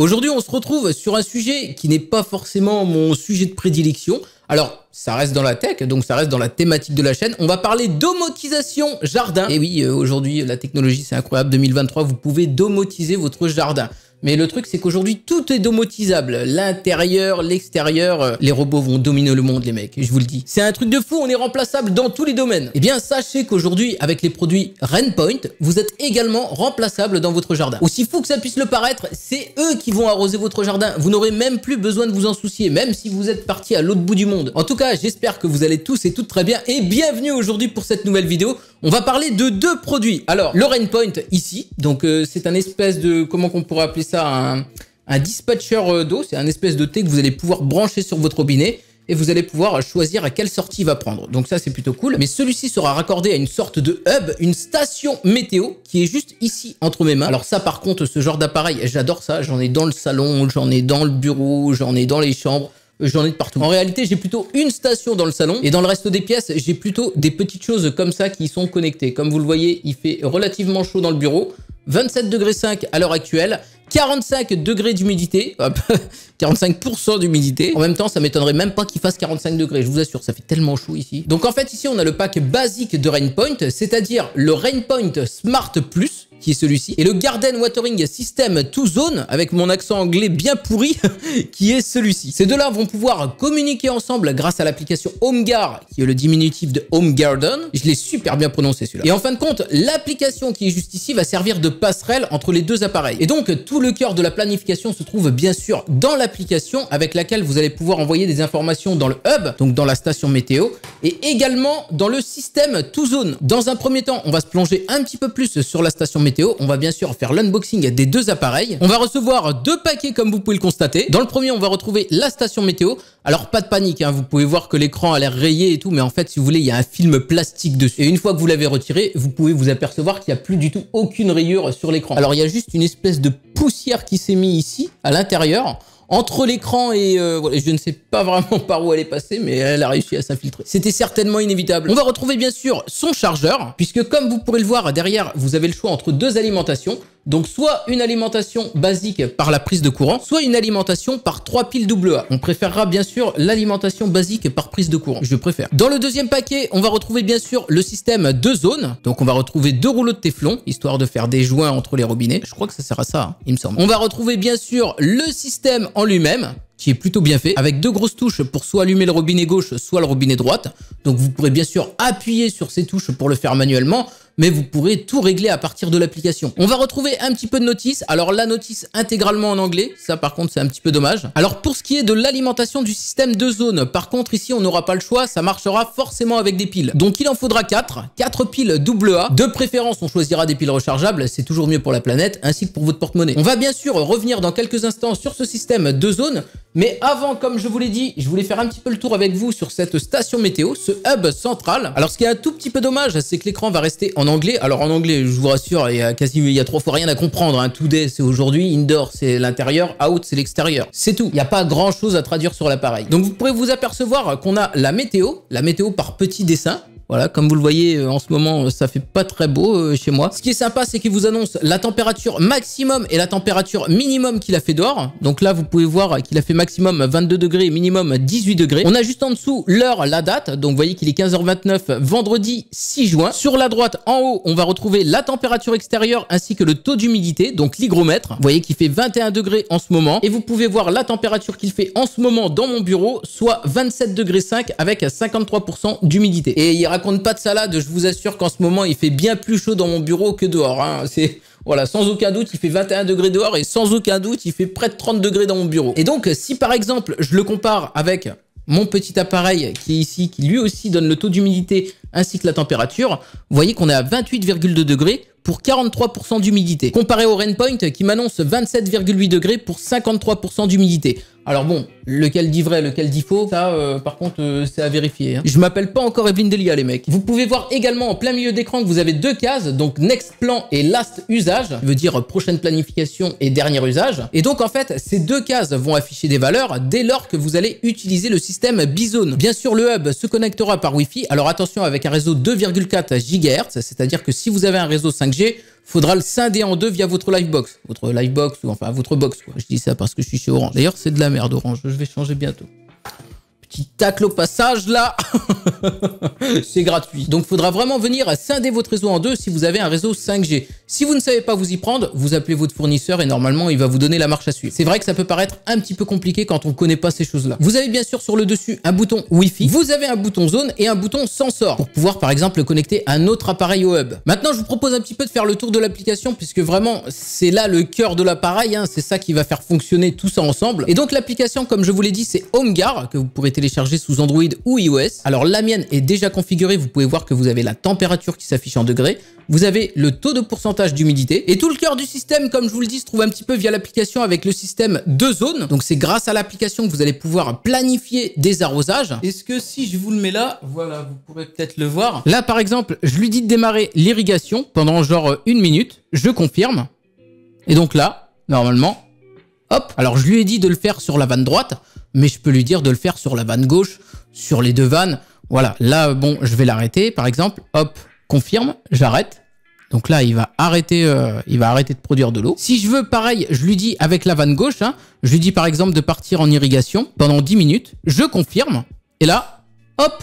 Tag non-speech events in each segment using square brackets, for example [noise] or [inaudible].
Aujourd'hui, on se retrouve sur un sujet qui n'est pas forcément mon sujet de prédilection. Alors, ça reste dans la tech, donc ça reste dans la thématique de la chaîne. On va parler domotisation jardin. Et oui, euh, aujourd'hui, la technologie, c'est incroyable. 2023, vous pouvez domotiser votre jardin. Mais le truc, c'est qu'aujourd'hui, tout est domotisable. L'intérieur, l'extérieur, euh, les robots vont dominer le monde, les mecs, je vous le dis. C'est un truc de fou, on est remplaçable dans tous les domaines. Eh bien, sachez qu'aujourd'hui, avec les produits Rainpoint, vous êtes également remplaçable dans votre jardin. Aussi fou que ça puisse le paraître, c'est eux qui vont arroser votre jardin. Vous n'aurez même plus besoin de vous en soucier, même si vous êtes parti à l'autre bout du monde. En tout cas, j'espère que vous allez tous et toutes très bien et bienvenue aujourd'hui pour cette nouvelle vidéo. On va parler de deux produits. Alors, le Rainpoint ici, donc euh, c'est un espèce de, comment qu'on pourrait appeler ça, un, un dispatcher euh, d'eau, c'est un espèce de thé que vous allez pouvoir brancher sur votre robinet et vous allez pouvoir choisir à quelle sortie il va prendre. Donc ça, c'est plutôt cool. Mais celui-ci sera raccordé à une sorte de hub, une station météo qui est juste ici entre mes mains. Alors ça, par contre, ce genre d'appareil, j'adore ça. J'en ai dans le salon, j'en ai dans le bureau, j'en ai dans les chambres j'en ai de partout. En réalité, j'ai plutôt une station dans le salon et dans le reste des pièces, j'ai plutôt des petites choses comme ça qui sont connectées. Comme vous le voyez, il fait relativement chaud dans le bureau. 27 degrés 5 à l'heure actuelle. 45 degrés d'humidité, 45% [laughs] d'humidité. En même temps, ça m'étonnerait même pas qu'il fasse 45 degrés, je vous assure, ça fait tellement chaud ici. Donc en fait, ici, on a le pack basique de Rainpoint, c'est-à-dire le Rainpoint Smart Plus, qui est celui-ci, et le Garden Watering System 2 Zone, avec mon accent anglais bien pourri, [laughs] qui est celui-ci. Ces deux-là vont pouvoir communiquer ensemble grâce à l'application HomeGar, qui est le diminutif de Home Garden. Je l'ai super bien prononcé celui-là. Et en fin de compte, l'application qui est juste ici va servir de passerelle entre les deux appareils. Et donc, tout le cœur de la planification se trouve bien sûr dans l'application avec laquelle vous allez pouvoir envoyer des informations dans le hub, donc dans la station météo, et également dans le système 2 Zone. Dans un premier temps, on va se plonger un petit peu plus sur la station météo on va bien sûr faire l'unboxing des deux appareils. On va recevoir deux paquets comme vous pouvez le constater. Dans le premier, on va retrouver la station météo. Alors pas de panique, hein. vous pouvez voir que l'écran a l'air rayé et tout, mais en fait, si vous voulez, il y a un film plastique dessus. Et une fois que vous l'avez retiré, vous pouvez vous apercevoir qu'il n'y a plus du tout aucune rayure sur l'écran. Alors il y a juste une espèce de poussière qui s'est mise ici, à l'intérieur entre l'écran et euh, je ne sais pas vraiment [laughs] par où elle est passée, mais elle a réussi à s'infiltrer. C'était certainement inévitable. On va retrouver bien sûr son chargeur, puisque comme vous pourrez le voir derrière, vous avez le choix entre deux alimentations. Donc soit une alimentation basique par la prise de courant, soit une alimentation par trois piles AA. On préférera bien sûr l'alimentation basique par prise de courant. Je préfère. Dans le deuxième paquet, on va retrouver bien sûr le système deux zones. Donc on va retrouver deux rouleaux de téflon, histoire de faire des joints entre les robinets. Je crois que ça sert à ça, hein, il me semble. On va retrouver bien sûr le système en lui-même qui est plutôt bien fait, avec deux grosses touches pour soit allumer le robinet gauche, soit le robinet droite. Donc vous pourrez bien sûr appuyer sur ces touches pour le faire manuellement, mais vous pourrez tout régler à partir de l'application. On va retrouver un petit peu de notice. Alors la notice intégralement en anglais, ça par contre c'est un petit peu dommage. Alors pour ce qui est de l'alimentation du système de zone, par contre ici on n'aura pas le choix, ça marchera forcément avec des piles. Donc il en faudra 4, 4 piles AA. De préférence on choisira des piles rechargeables, c'est toujours mieux pour la planète, ainsi que pour votre porte-monnaie. On va bien sûr revenir dans quelques instants sur ce système de zone, mais avant, comme je vous l'ai dit, je voulais faire un petit peu le tour avec vous sur cette station météo, ce hub central. Alors ce qui est un tout petit peu dommage, c'est que l'écran va rester en Alors en anglais, je vous rassure, il y a quasi trois fois rien à comprendre. Hein. Today c'est aujourd'hui, indoor c'est l'intérieur, out c'est l'extérieur. C'est tout. Il n'y a pas grand chose à traduire sur l'appareil. Donc vous pourrez vous apercevoir qu'on a la météo, la météo par petits dessins. Voilà, comme vous le voyez euh, en ce moment, euh, ça fait pas très beau euh, chez moi. Ce qui est sympa, c'est qu'il vous annonce la température maximum et la température minimum qu'il a fait dehors. Donc là, vous pouvez voir qu'il a fait maximum 22 degrés minimum 18 degrés. On a juste en dessous l'heure, la date. Donc vous voyez qu'il est 15h29, vendredi 6 juin. Sur la droite, en haut, on va retrouver la température extérieure ainsi que le taux d'humidité, donc l'hygromètre. Vous voyez qu'il fait 21 degrés en ce moment. Et vous pouvez voir la température qu'il fait en ce moment dans mon bureau, soit 27 degrés 5 avec 53% d'humidité. Et il pas de salade, je vous assure qu'en ce moment, il fait bien plus chaud dans mon bureau que dehors. Hein. C'est voilà, sans aucun doute, il fait 21 degrés dehors et sans aucun doute, il fait près de 30 degrés dans mon bureau. Et donc, si par exemple, je le compare avec mon petit appareil qui est ici, qui lui aussi donne le taux d'humidité ainsi que la température, vous voyez qu'on est à 28,2 degrés pour 43% d'humidité, comparé au Rainpoint qui m'annonce 27,8 degrés pour 53% d'humidité. Alors bon, lequel dit vrai, lequel dit faux, ça euh, par contre euh, c'est à vérifier. Hein. Je m'appelle pas encore Evelyne Delia les mecs. Vous pouvez voir également en plein milieu d'écran que vous avez deux cases, donc Next Plan et Last Usage, qui veut dire prochaine planification et dernier usage. Et donc en fait, ces deux cases vont afficher des valeurs dès lors que vous allez utiliser le système Bizone. Bien sûr, le hub se connectera par Wi-Fi, alors attention avec un réseau 2,4 GHz, c'est-à-dire que si vous avez un réseau 5G, faudra le scinder en deux via votre Livebox. Votre Livebox, ou enfin votre box, quoi. Je dis ça parce que je suis chez Orange. D'ailleurs, c'est de la merde, Orange. Je vais changer bientôt petit tacle au passage là. [laughs] [laughs] c'est gratuit. Donc, faudra vraiment venir scinder votre réseau en deux si vous avez un réseau 5G. Si vous ne savez pas vous y prendre, vous appelez votre fournisseur et normalement, il va vous donner la marche à suivre. C'est vrai que ça peut paraître un petit peu compliqué quand on ne connaît pas ces choses-là. Vous avez bien sûr sur le dessus un bouton Wi-Fi. Vous avez un bouton zone et un bouton sensor pour pouvoir par exemple connecter un autre appareil au hub. Maintenant, je vous propose un petit peu de faire le tour de l'application puisque vraiment, c'est là le cœur de l'appareil. Hein. C'est ça qui va faire fonctionner tout ça ensemble. Et donc, l'application, comme je vous l'ai dit, c'est HomeGar que vous pourrez télécharger sous Android ou iOS. Alors la mienne est déjà configurée, vous pouvez voir que vous avez la température qui s'affiche en degrés, vous avez le taux de pourcentage d'humidité et tout le cœur du système, comme je vous le dis, se trouve un petit peu via l'application avec le système de zone. Donc c'est grâce à l'application que vous allez pouvoir planifier des arrosages. Est-ce que si je vous le mets là, voilà, vous pourrez peut-être le voir. Là par exemple, je lui dis de démarrer l'irrigation pendant genre une minute, je confirme. Et donc là, normalement, hop, alors je lui ai dit de le faire sur la vanne droite, mais je peux lui dire de le faire sur la vanne gauche, sur les deux vannes. Voilà, là, bon, je vais l'arrêter, par exemple. Hop, confirme, j'arrête. Donc là, il va arrêter, euh, il va arrêter de produire de l'eau. Si je veux, pareil, je lui dis avec la vanne gauche, hein, je lui dis par exemple de partir en irrigation pendant 10 minutes. Je confirme. Et là, hop,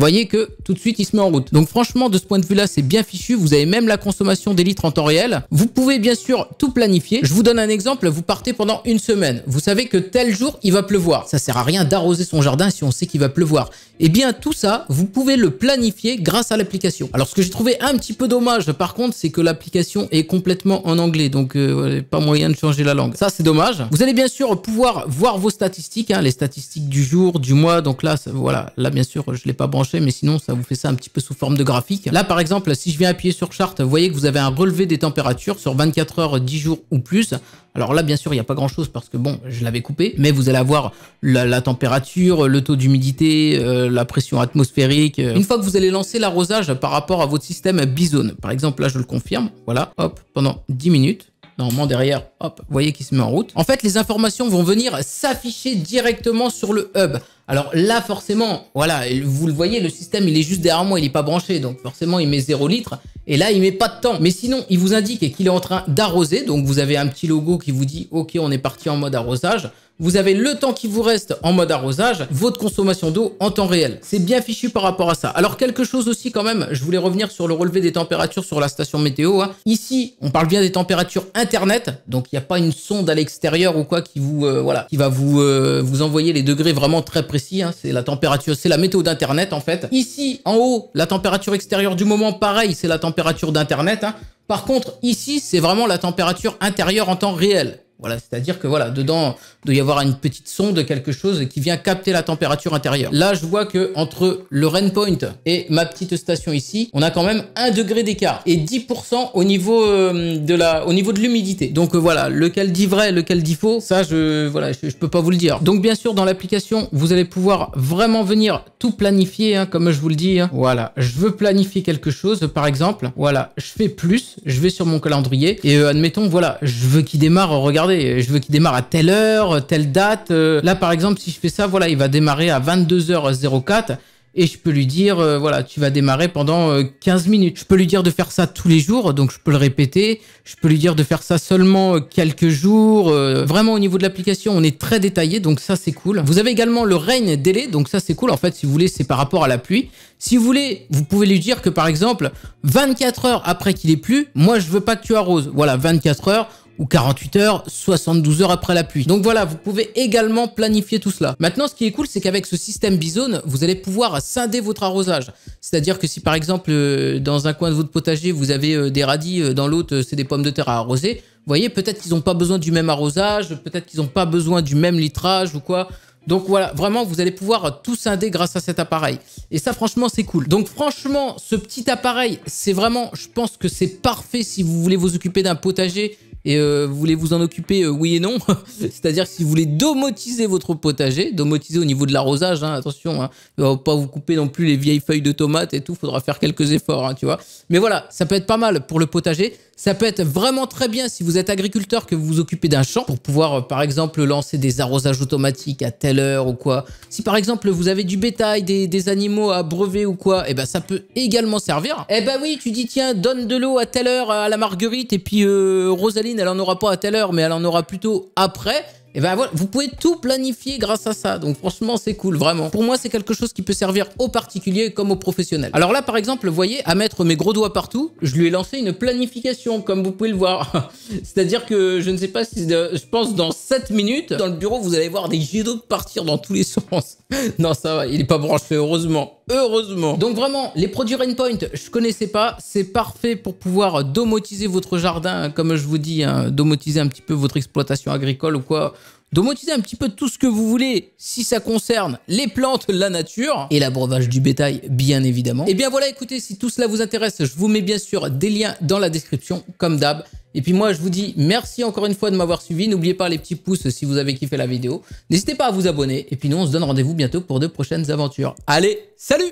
voyez que tout de suite, il se met en route. Donc franchement, de ce point de vue-là, c'est bien fichu. Vous avez même la consommation des litres en temps réel. Vous pouvez bien sûr tout planifier. Je vous donne un exemple. Vous partez pendant une semaine. Vous savez que tel jour, il va pleuvoir. Ça sert à rien d'arroser son jardin si on sait qu'il va pleuvoir. Eh bien, tout ça, vous pouvez le planifier grâce à l'application. Alors, ce que j'ai trouvé un petit peu dommage, par contre, c'est que l'application est complètement en anglais. Donc, euh, pas moyen de changer la langue. Ça, c'est dommage. Vous allez bien sûr pouvoir voir vos statistiques, hein, les statistiques du jour, du mois. Donc là, voilà. Là, bien sûr, je l'ai pas mais sinon ça vous fait ça un petit peu sous forme de graphique. Là par exemple, si je viens appuyer sur chart, vous voyez que vous avez un relevé des températures sur 24 heures, 10 jours ou plus. Alors là, bien sûr, il n'y a pas grand chose parce que bon, je l'avais coupé, mais vous allez avoir la, température, le taux d'humidité, euh, la pression atmosphérique. Une fois que vous allez lancer l'arrosage par rapport à votre système Bizone, par exemple, là je le confirme, voilà, hop, pendant 10 minutes, normalement derrière, hop, vous voyez qu'il se met en route. En fait, les informations vont venir s'afficher directement sur le hub. Alors là, forcément, voilà, vous le voyez, le système, il est juste derrière moi, il n'est pas branché, donc forcément, il met 0 litre. Et là, il met pas de temps. Mais sinon, il vous indique qu'il est en train d'arroser, donc vous avez un petit logo qui vous dit, OK, on est parti en mode arrosage vous avez le temps qui vous reste en mode arrosage, votre consommation d'eau en temps réel. C'est bien fichu par rapport à ça. Alors quelque chose aussi quand même, je voulais revenir sur le relevé des températures sur la station météo. Hein. Ici, on parle bien des températures internet, donc il n'y a pas une sonde à l'extérieur ou quoi qui vous euh, voilà, qui va vous euh, vous envoyer les degrés vraiment très précis. Hein. C'est la température, c'est la météo d'internet en fait. Ici, en haut, la température extérieure du moment, pareil, c'est la température d'internet. Hein. Par contre, ici, c'est vraiment la température intérieure en temps réel. Voilà, c'est-à-dire que voilà, dedans, doit y avoir une petite sonde, quelque chose qui vient capter la température intérieure. Là, je vois que entre le rain point et ma petite station ici, on a quand même un degré d'écart et 10% au niveau euh, de la, au niveau de l'humidité. Donc euh, voilà, lequel dit vrai, lequel dit faux, ça je, voilà, je, peux pas vous le dire. Donc bien sûr, dans l'application, vous allez pouvoir vraiment venir tout planifier, hein, comme je vous le dis. Hein. Voilà, je veux planifier quelque chose, par exemple. Voilà, je fais plus, je vais sur mon calendrier et euh, admettons, voilà, je veux qu'il démarre. Regardez je veux qu'il démarre à telle heure, telle date. Euh, là, par exemple, si je fais ça, voilà, il va démarrer à 22h04 et je peux lui dire, euh, voilà, tu vas démarrer pendant 15 euh, minutes. Je peux lui dire de faire ça tous les jours, donc je peux le répéter. Je peux lui dire de faire ça seulement quelques jours. vraiment, au niveau de l'application, on est très détaillé, donc ça, c'est cool. Vous avez également le rain délai, donc ça, c'est cool. En fait, si vous voulez, c'est par rapport à la pluie. Si vous voulez, vous pouvez lui dire que, par exemple, 24 heures après qu'il ait plu, moi, je veux pas que tu arroses. Voilà, 24 heures ou 48 heures, 72 heures après la pluie. Donc voilà, vous pouvez également planifier tout cela. Maintenant, ce qui est cool, c'est qu'avec ce système Bizone, vous allez pouvoir scinder votre arrosage. C'est-à-dire que si par exemple, euh, dans un coin de votre potager, vous avez euh, des radis, euh, dans l'autre, c'est des pommes de terre à arroser, vous voyez, peut-être qu'ils n'ont pas besoin du même arrosage, peut-être qu'ils n'ont pas besoin du même litrage ou quoi. Donc voilà, vraiment, vous allez pouvoir tout scinder grâce à cet appareil. Et ça, franchement, c'est cool. Donc franchement, ce petit appareil, c'est vraiment, je pense que c'est parfait si vous voulez vous occuper d'un potager et euh, vous voulez vous en occuper, euh, oui et non. [laughs] C'est-à-dire si vous voulez domotiser votre potager, domotiser au niveau de l'arrosage, hein, attention, hein, va pas vous couper non plus les vieilles feuilles de tomates et tout, faudra faire quelques efforts, hein, tu vois. Mais voilà, ça peut être pas mal pour le potager. Ça peut être vraiment très bien si vous êtes agriculteur que vous vous occupez d'un champ pour pouvoir euh, par exemple lancer des arrosages automatiques à telle heure ou quoi. Si par exemple vous avez du bétail, des, animaux à brevet ou quoi, et eh ben ça peut également servir. Eh ben oui, tu dis tiens, donne de l'eau à telle heure à la marguerite et puis euh, Rosaline elle en aura pas à telle heure mais elle en aura plutôt après. Et ben voilà, vous pouvez tout planifier grâce à ça. Donc franchement, c'est cool, vraiment. Pour moi, c'est quelque chose qui peut servir aux particuliers comme aux professionnels. Alors là, par exemple, vous voyez, à mettre mes gros doigts partout, je lui ai lancé une planification, comme vous pouvez le voir. [laughs] C'est-à-dire que je ne sais pas si, je pense dans 7 minutes, dans le bureau, vous allez voir des jets d'eau partir dans tous les [laughs] sens. non, ça va, il est pas branché, heureusement. Heureusement. Donc vraiment, les produits Rainpoint, je connaissais pas. C'est parfait pour pouvoir domotiser votre jardin, comme je vous dis, hein, domotiser un petit peu votre exploitation agricole ou quoi domotiser un petit peu tout ce que vous voulez si ça concerne les plantes, la nature et l'abreuvage du bétail, bien évidemment. Et eh bien voilà, écoutez, si tout cela vous intéresse, je vous mets bien sûr des liens dans la description, comme d'hab. Et puis moi, je vous dis merci encore une fois de m'avoir suivi. N'oubliez pas les petits pouces si vous avez kiffé la vidéo. N'hésitez pas à vous abonner. Et puis nous, on se donne rendez-vous bientôt pour de prochaines aventures. Allez, salut